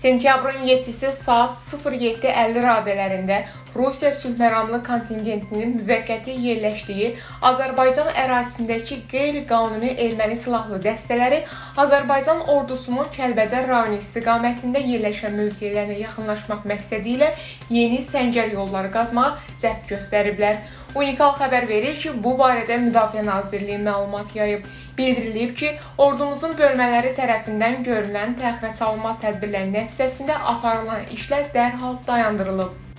Sentyabrın 7-si saat 07:50 radələrində Rusiya sülhməramlı kontingentinin müvəqqəti yerləşdiyi Azərbaycan ərazisindəki qeyri-qanuni erməni silahlı dəstələri Azərbaycan ordusunun Kəlbəcər rayonu istiqamətində yerləşən mövqelərinə yaxınlaşmaq məqsədi ilə yeni səngər yolları qazmağa cəhd göstəriblər. Unikal xəbər verir ki, bu barədə Müdafiə Nazirliyi məlumat yayıb. Bildirilib ki, ordumuzun bölmələri tərəfindən görülən təxirəsalınmaz tədbirlərin nəticəsində aparılan işlər dərhal dayandırılıb.